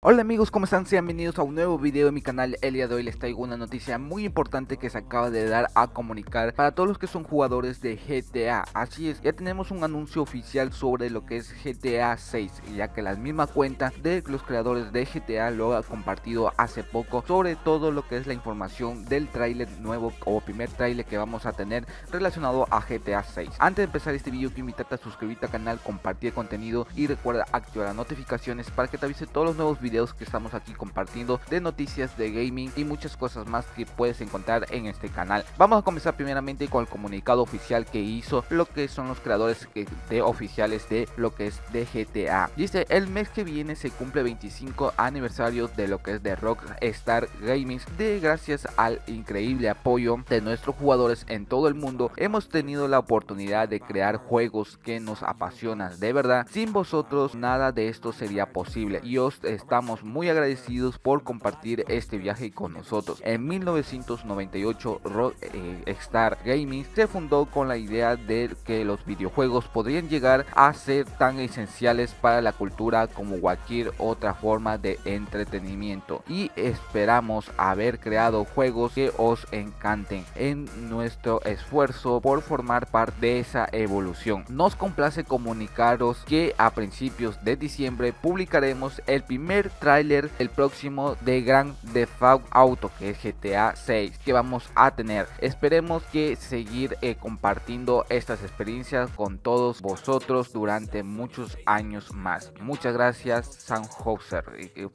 Hola amigos, ¿cómo están? Sean bienvenidos a un nuevo video de mi canal. El día de hoy les traigo una noticia muy importante que se acaba de dar a comunicar para todos los que son jugadores de GTA. Así es, ya tenemos un anuncio oficial sobre lo que es GTA 6, ya que la misma cuenta de los creadores de GTA lo ha compartido hace poco sobre todo lo que es la información del tráiler nuevo o primer tráiler que vamos a tener relacionado a GTA 6. Antes de empezar este video quiero invitarte a suscribirte al canal, compartir contenido y recuerda activar las notificaciones para que te avise todos los nuevos videos videos que estamos aquí compartiendo de noticias de gaming y muchas cosas más que puedes encontrar en este canal. Vamos a comenzar primeramente con el comunicado oficial que hizo lo que son los creadores de oficiales de lo que es de GTA. Dice, el mes que viene se cumple 25 aniversario de lo que es de Rockstar Gaming. De gracias al increíble apoyo de nuestros jugadores en todo el mundo, hemos tenido la oportunidad de crear juegos que nos apasionan. De verdad, sin vosotros nada de esto sería posible y os está muy agradecidos por compartir este viaje con nosotros. En 1998 Rockstar eh, Gaming se fundó con la idea de que los videojuegos podrían llegar a ser tan esenciales para la cultura como cualquier otra forma de entretenimiento y esperamos haber creado juegos que os encanten en nuestro esfuerzo por formar parte de esa evolución. Nos complace comunicaros que a principios de diciembre publicaremos el primer tráiler el próximo de Grand Theft Auto que es GTA 6 que vamos a tener. Esperemos que seguir eh, compartiendo estas experiencias con todos vosotros durante muchos años más. Muchas gracias Sam Hauser.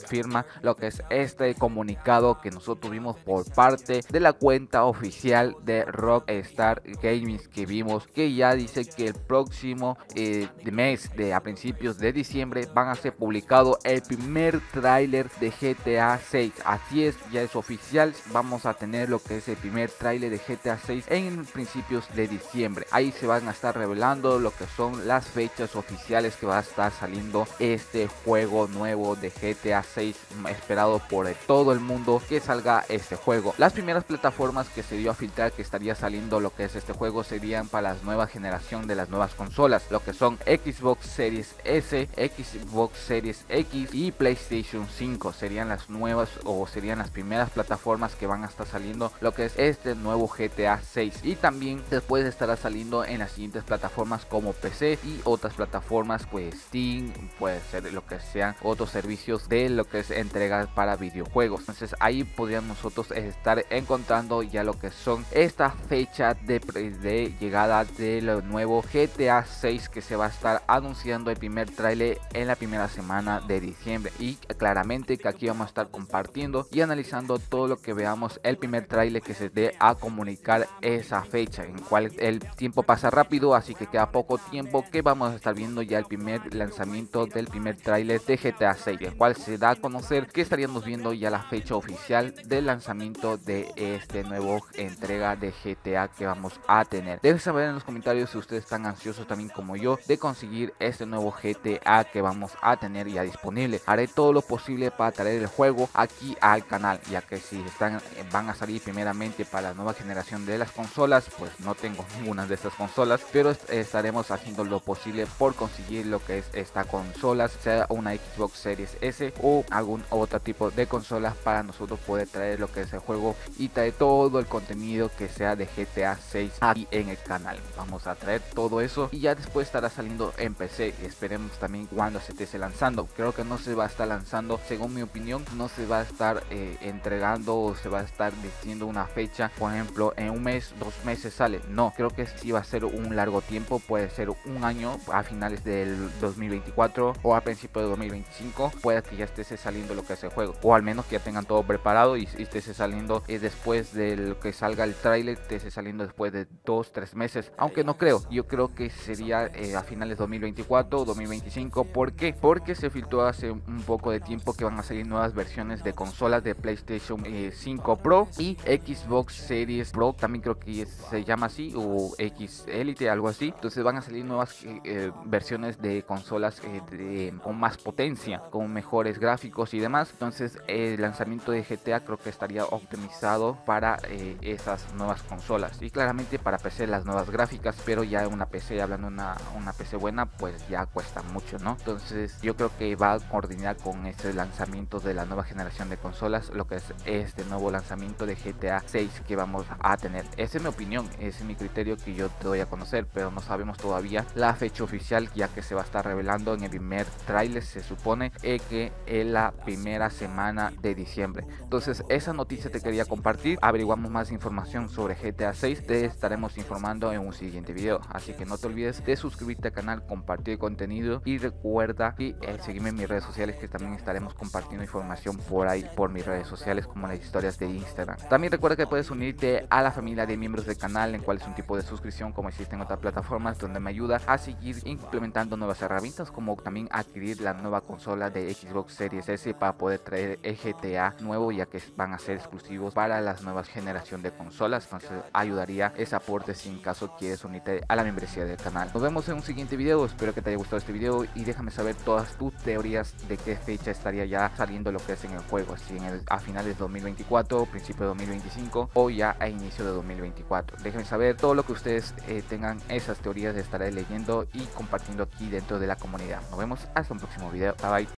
Firma lo que es este comunicado que nosotros tuvimos por parte de la cuenta oficial de Rockstar Gaming que vimos que ya dice que el próximo eh, mes de a principios de diciembre van a ser publicado el primer tráiler de GTA 6. Así es, ya es oficial. Vamos a tener lo que es el primer tráiler de GTA 6 en principios de diciembre. Ahí se van a estar revelando lo que son las fechas oficiales que va a estar saliendo este juego nuevo de GTA 6 esperado por todo el mundo que salga este juego. Las primeras plataformas que se dio a filtrar que estaría saliendo lo que es este juego serían para la nueva generación de las nuevas consolas, lo que son Xbox Series S, Xbox Series X y PlayStation 5 serían las nuevas o serían las primeras plataformas que van a estar saliendo lo que es este nuevo GTA 6 y también después estará saliendo en las siguientes plataformas como PC y otras plataformas pues Steam puede ser lo que sean otros servicios de lo que es entregas para videojuegos. Entonces ahí podrían nosotros estar encontrando ya lo que son esta fecha de, de llegada de lo nuevo GTA 6 que se va a estar anunciando el primer trailer en la primera semana de diciembre. Y claramente que aquí vamos a estar compartiendo y analizando todo lo que veamos el primer trailer que se dé a comunicar esa fecha en cual el tiempo pasa rápido así que queda poco tiempo que vamos a estar viendo ya el primer lanzamiento del primer trailer de GTA 6 el cual se da a conocer que estaríamos viendo ya la fecha oficial del lanzamiento de este nuevo entrega de GTA que vamos a tener. Dejen saber en los comentarios si ustedes están ansiosos también como yo de conseguir este nuevo GTA que vamos a tener ya disponible. Haré todo lo posible para traer el juego aquí al canal ya que si están van a salir primeramente para la nueva generación de las consolas pues no tengo ninguna de estas consolas pero estaremos haciendo lo posible por conseguir lo que es esta consola sea una Xbox Series S o algún otro tipo de consolas para nosotros poder traer lo que es el juego y traer todo el contenido que sea de GTA 6 aquí en el canal. Vamos a traer todo eso y ya después estará saliendo en PC esperemos también cuando se esté lanzando. Creo que no se va a estar lanzando según mi opinión, no se va a estar eh, entregando o se va a estar diciendo una fecha, por ejemplo, en un mes, dos meses sale. No, creo que sí va a ser un largo tiempo, puede ser un año a finales del 2024 o a principios de 2025, puede que ya esté saliendo lo que es el juego, o al menos que ya tengan todo preparado y, esté saliendo eh, después de lo que salga el trailer, esté saliendo después de dos, tres meses, aunque no creo, yo creo que sería eh, a finales de 2024 o 2025, ¿por? Porque se filtró hace un poco de tiempo que van a salir nuevas versiones de consolas de PlayStation 5 eh, Pro y Xbox Series Pro, también creo que se llama así, o X Elite, algo así. Entonces van a salir nuevas eh, eh, versiones de consolas con más potencia, con mejores gráficos y demás. Entonces el lanzamiento de GTA creo que estaría optimizado para esas nuevas consolas y claramente para PC las nuevas gráficas, pero ya una PC, hablando una, una PC buena, pues ya cuesta mucho, ¿no? Entonces yo creo que va a coordinar con este lanzamiento de la nueva generación de consolas, lo que es este nuevo lanzamiento de GTA 6 que vamos a tener. Esa es mi opinión, ese es mi criterio que yo te doy a conocer, pero no sabemos todavía la fecha oficial ya que se va a estar revelando en el primer tráiler, se supone eh, que en la primera semana de diciembre. Entonces esa noticia te quería compartir, averiguamos más información sobre GTA 6, te estaremos informando en un siguiente video, así que no te olvides de suscribirte al canal, compartir contenido y recuerda y eh, seguirme en mis redes sociales que también estaremos compartiendo información por ahí por mis redes sociales como las historias de Instagram. También recuerda que puedes unirte a la familia de miembros del canal en cual es un tipo de suscripción como existen otras plataformas donde me ayuda a seguir implementando nuevas herramientas como también adquirir la nueva consola de Xbox Series S para poder traer GTA nuevo ya que van a ser exclusivos para las nuevas generación de consolas. Entonces ayudaría ese aporte si en caso quieres unirte a la membresía del canal. Nos vemos en un siguiente video. Espero que te haya gustado este video y déjame saber todas tus teorías de qué fecha estaría ya saliendo lo que es en el juego si en el, a finales de 2024 principio de 2025 o ya a inicio de 2024 déjenme saber todo lo que ustedes eh, tengan esas teorías estaré leyendo y compartiendo aquí dentro de la comunidad. Nos vemos hasta un próximo video. Bye bye